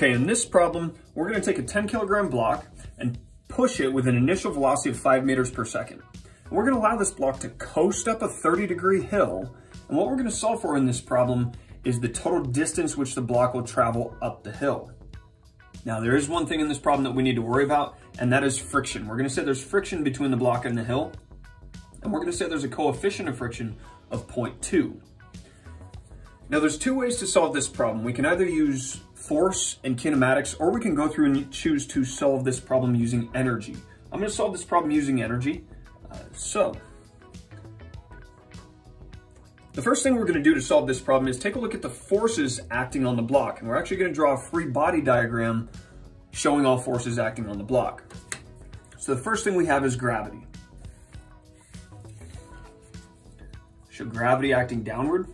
Okay, in this problem, we're gonna take a 10 kilogram block and push it with an initial velocity of five meters per second. And we're gonna allow this block to coast up a 30 degree hill. And what we're gonna solve for in this problem is the total distance which the block will travel up the hill. Now, there is one thing in this problem that we need to worry about, and that is friction. We're gonna say there's friction between the block and the hill, and we're gonna say there's a coefficient of friction of 0.2. Now there's two ways to solve this problem. We can either use force and kinematics, or we can go through and choose to solve this problem using energy. I'm gonna solve this problem using energy. Uh, so, the first thing we're gonna do to solve this problem is take a look at the forces acting on the block. And we're actually gonna draw a free body diagram showing all forces acting on the block. So the first thing we have is gravity. Show gravity acting downward.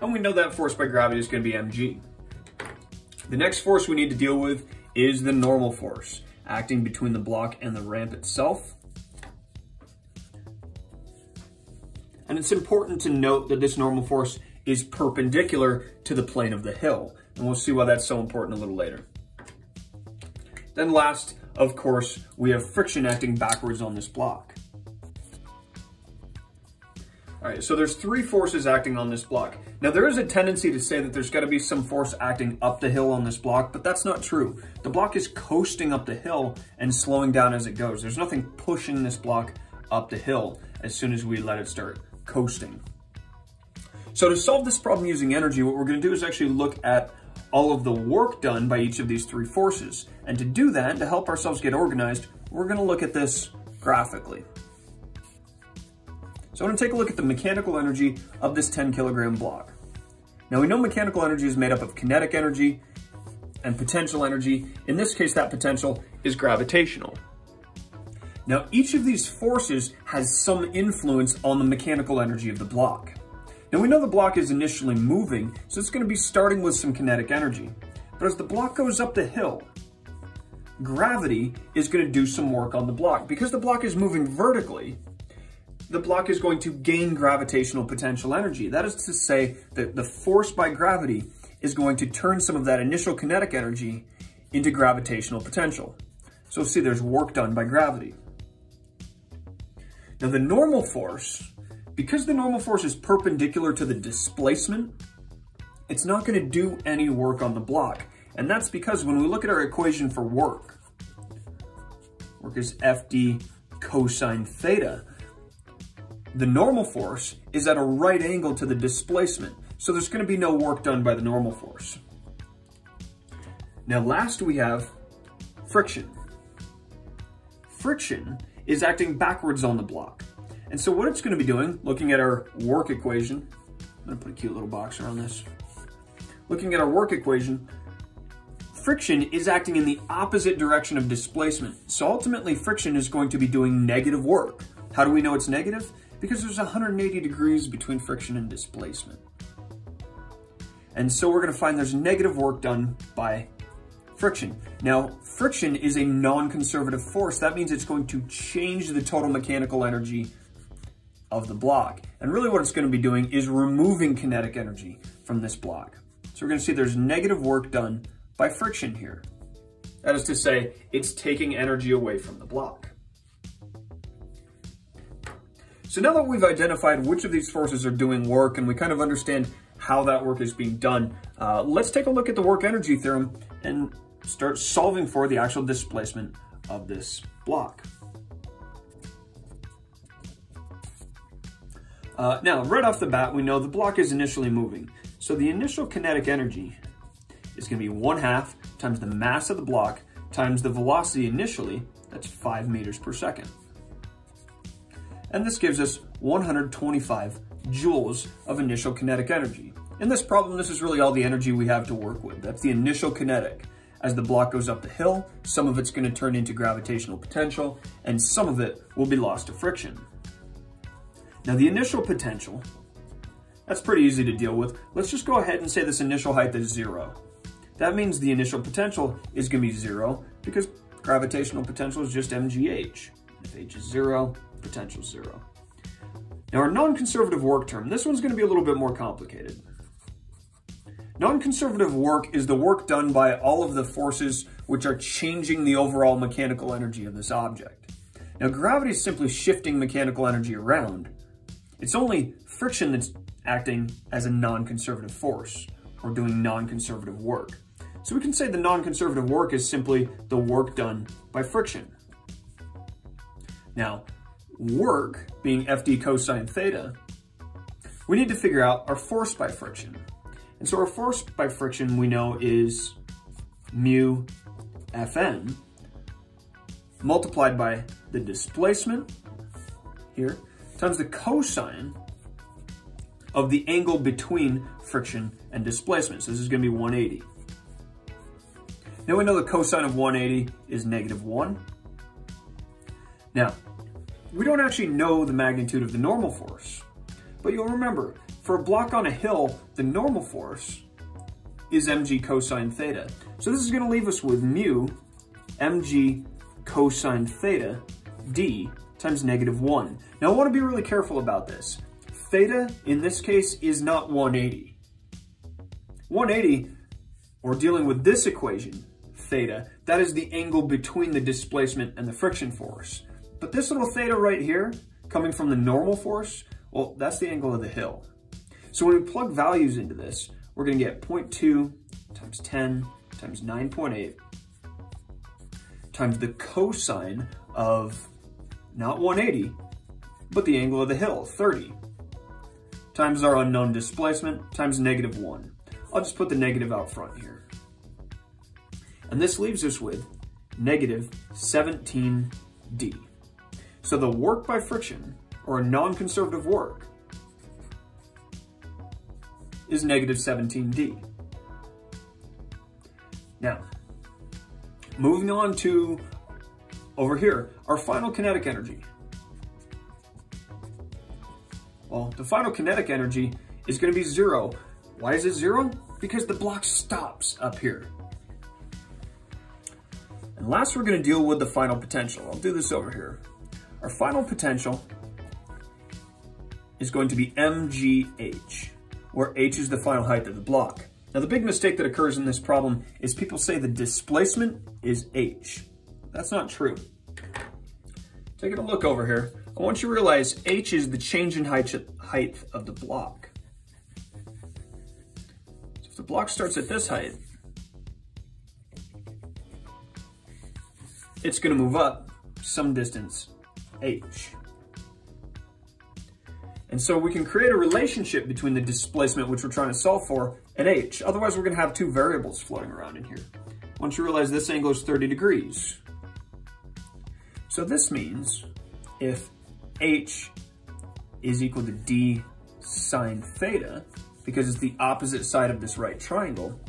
And we know that force by gravity is going to be mg. The next force we need to deal with is the normal force, acting between the block and the ramp itself. And it's important to note that this normal force is perpendicular to the plane of the hill. And we'll see why that's so important a little later. Then last, of course, we have friction acting backwards on this block. All right, so there's three forces acting on this block. Now there is a tendency to say that there's gotta be some force acting up the hill on this block, but that's not true. The block is coasting up the hill and slowing down as it goes. There's nothing pushing this block up the hill as soon as we let it start coasting. So to solve this problem using energy, what we're gonna do is actually look at all of the work done by each of these three forces. And to do that, to help ourselves get organized, we're gonna look at this graphically. So I'm gonna take a look at the mechanical energy of this 10 kilogram block. Now we know mechanical energy is made up of kinetic energy and potential energy. In this case, that potential is gravitational. Now each of these forces has some influence on the mechanical energy of the block. Now we know the block is initially moving, so it's gonna be starting with some kinetic energy. But as the block goes up the hill, gravity is gonna do some work on the block. Because the block is moving vertically, the block is going to gain gravitational potential energy. That is to say that the force by gravity is going to turn some of that initial kinetic energy into gravitational potential. So see, there's work done by gravity. Now the normal force, because the normal force is perpendicular to the displacement, it's not gonna do any work on the block. And that's because when we look at our equation for work, work is FD cosine theta, the normal force is at a right angle to the displacement, so there's going to be no work done by the normal force. Now last we have friction. Friction is acting backwards on the block. And so what it's going to be doing, looking at our work equation, I'm going to put a cute little box around this. Looking at our work equation, friction is acting in the opposite direction of displacement. So ultimately friction is going to be doing negative work. How do we know it's negative? Because there's 180 degrees between friction and displacement. And so we're gonna find there's negative work done by friction. Now, friction is a non-conservative force. That means it's going to change the total mechanical energy of the block. And really what it's gonna be doing is removing kinetic energy from this block. So we're gonna see there's negative work done by friction here. That is to say, it's taking energy away from the block. So now that we've identified which of these forces are doing work and we kind of understand how that work is being done, uh, let's take a look at the work energy theorem and start solving for the actual displacement of this block. Uh, now, right off the bat, we know the block is initially moving. So the initial kinetic energy is going to be 1 half times the mass of the block times the velocity initially, that's 5 meters per second and this gives us 125 joules of initial kinetic energy. In this problem, this is really all the energy we have to work with. That's the initial kinetic. As the block goes up the hill, some of it's gonna turn into gravitational potential, and some of it will be lost to friction. Now the initial potential, that's pretty easy to deal with. Let's just go ahead and say this initial height is zero. That means the initial potential is gonna be zero because gravitational potential is just mgh. If h is zero, potential zero. Now our non-conservative work term, this one's gonna be a little bit more complicated. Non-conservative work is the work done by all of the forces which are changing the overall mechanical energy of this object. Now gravity is simply shifting mechanical energy around. It's only friction that's acting as a non-conservative force or doing non-conservative work. So we can say the non-conservative work is simply the work done by friction. Now, work being Fd cosine theta, we need to figure out our force by friction. And so our force by friction we know is mu Fn multiplied by the displacement here times the cosine of the angle between friction and displacement. So this is going to be 180. Now we know the cosine of 180 is negative 1. Now, we don't actually know the magnitude of the normal force, but you'll remember, for a block on a hill, the normal force is mg cosine theta. So this is going to leave us with mu mg cosine theta d times negative 1. Now I want to be really careful about this. Theta, in this case, is not 180. 180, we're dealing with this equation, theta, that is the angle between the displacement and the friction force. But this little theta right here, coming from the normal force, well, that's the angle of the hill. So when we plug values into this, we're gonna get 0.2 times 10 times 9.8 times the cosine of not 180, but the angle of the hill, 30, times our unknown displacement, times negative 1. I'll just put the negative out front here. And this leaves us with negative 17d. So the work by friction, or non-conservative work, is negative 17d. Now, moving on to over here, our final kinetic energy. Well, the final kinetic energy is going to be zero. Why is it zero? Because the block stops up here. And last, we're going to deal with the final potential. I'll do this over here. Our final potential is going to be mgh, where h is the final height of the block. Now, the big mistake that occurs in this problem is people say the displacement is h. That's not true. Taking a look over here, I want you to realize h is the change in height, of the block. So if the block starts at this height, it's going to move up some distance h. And so we can create a relationship between the displacement, which we're trying to solve for, and h. Otherwise, we're going to have two variables floating around in here. Once you realize this angle is 30 degrees. So this means if h is equal to d sine theta, because it's the opposite side of this right triangle,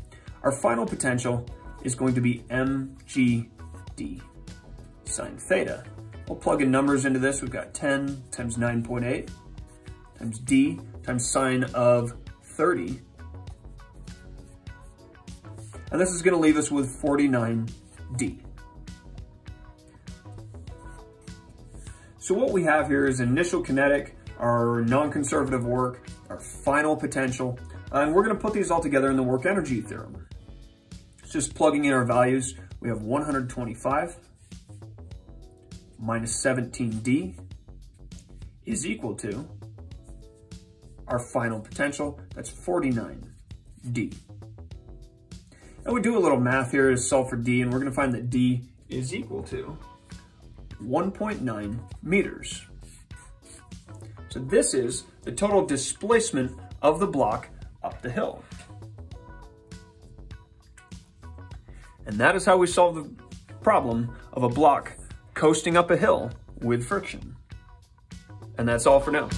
our final potential is going to be mgd sine theta. We'll plug in numbers into this. We've got 10 times 9.8 times d times sine of 30. And this is going to leave us with 49d. So what we have here is initial kinetic, our non-conservative work, our final potential, and we're going to put these all together in the work energy theorem. It's just plugging in our values. We have 125 minus 17d is equal to our final potential, that's 49d. And we do a little math here to solve for d, and we're gonna find that d is equal to 1.9 meters. So this is the total displacement of the block up the hill. And that is how we solve the problem of a block coasting up a hill with friction. And that's all for now.